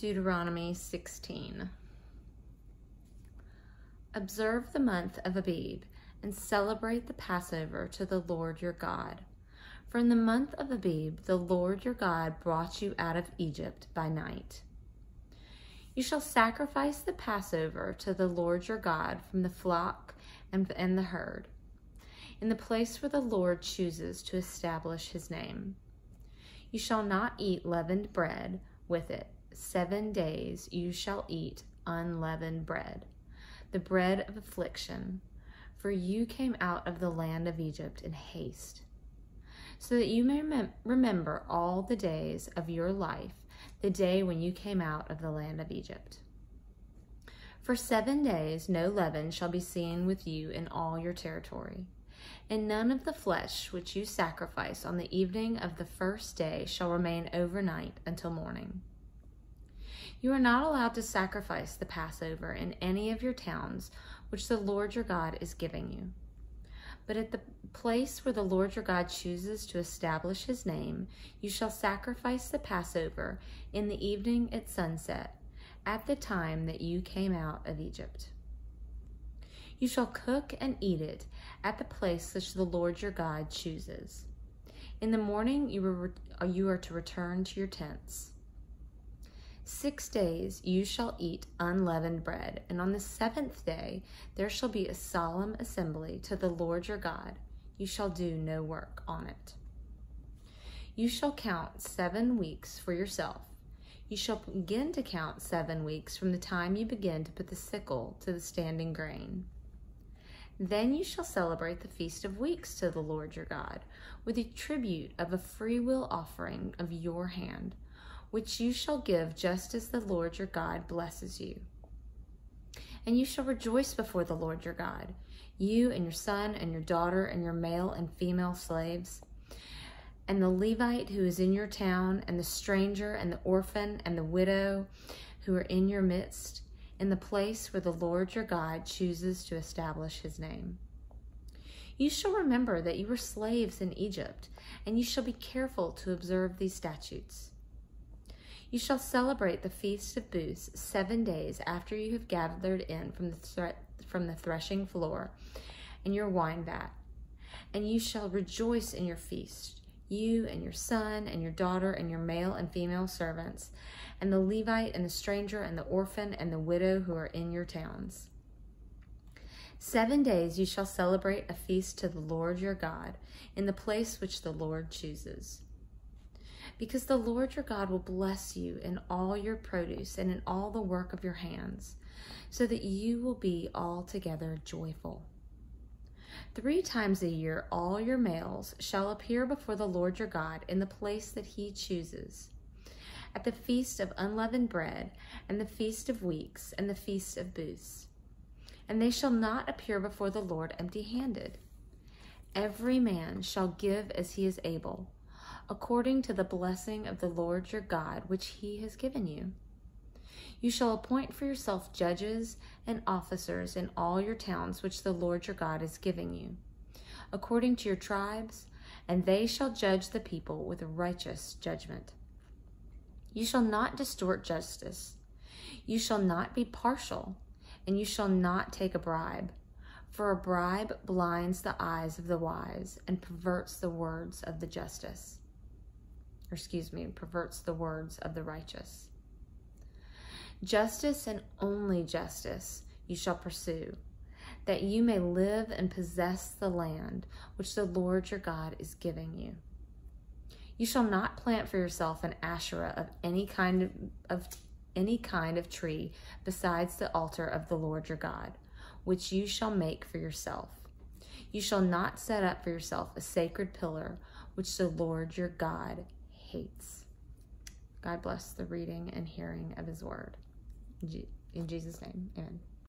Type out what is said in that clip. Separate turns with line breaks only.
Deuteronomy 16. Observe the month of Abib and celebrate the Passover to the Lord your God. For in the month of Abib, the Lord your God brought you out of Egypt by night. You shall sacrifice the Passover to the Lord your God from the flock and, and the herd, in the place where the Lord chooses to establish his name. You shall not eat leavened bread with it. Seven days you shall eat unleavened bread, the bread of affliction, for you came out of the land of Egypt in haste, so that you may rem- remember all the days of your life, the day when you came out of the land of Egypt. For seven days no leaven shall be seen with you in all your territory. And none of the flesh which you sacrifice on the evening of the first day shall remain overnight until morning. You are not allowed to sacrifice the Passover in any of your towns which the Lord your God is giving you. But at the place where the Lord your God chooses to establish his name, you shall sacrifice the Passover in the evening at sunset, at the time that you came out of Egypt. You shall cook and eat it at the place which the Lord your God chooses. In the morning you are, you are to return to your tents. Six days you shall eat unleavened bread, and on the seventh day there shall be a solemn assembly to the Lord your God. You shall do no work on it. You shall count seven weeks for yourself. You shall begin to count seven weeks from the time you begin to put the sickle to the standing grain. Then you shall celebrate the Feast of Weeks to the Lord your God with a tribute of a freewill offering of your hand, which you shall give just as the Lord your God blesses you. And you shall rejoice before the Lord your God, you and your son and your daughter and your male and female slaves, and the Levite who is in your town, and the stranger and the orphan and the widow who are in your midst in the place where the Lord your God chooses to establish his name. You shall remember that you were slaves in Egypt, and you shall be careful to observe these statutes. You shall celebrate the feast of booths seven days after you have gathered in from the, thre- from the threshing floor and your wine vat. And you shall rejoice in your feast, you and your son and your daughter and your male and female servants, and the Levite and the stranger and the orphan and the widow who are in your towns. Seven days you shall celebrate a feast to the Lord your God in the place which the Lord chooses. Because the Lord your God will bless you in all your produce and in all the work of your hands, so that you will be altogether joyful. Three times a year all your males shall appear before the Lord your God in the place that he chooses at the feast of unleavened bread, and the feast of weeks, and the feast of booths. And they shall not appear before the Lord empty handed. Every man shall give as he is able, according to the blessing of the Lord your God, which he has given you. You shall appoint for yourself judges and officers in all your towns which the Lord your God is giving you, according to your tribes, and they shall judge the people with righteous judgment. You shall not distort justice. You shall not be partial, and you shall not take a bribe. For a bribe blinds the eyes of the wise and perverts the words of the justice. Or excuse me, perverts the words of the righteous. Justice and only justice you shall pursue, that you may live and possess the land which the Lord your God is giving you. You shall not plant for yourself an Asherah of any kind of, of any kind of tree besides the altar of the Lord your God, which you shall make for yourself. You shall not set up for yourself a sacred pillar, which the Lord your God hates. God bless the reading and hearing of his word. In Jesus' name, amen.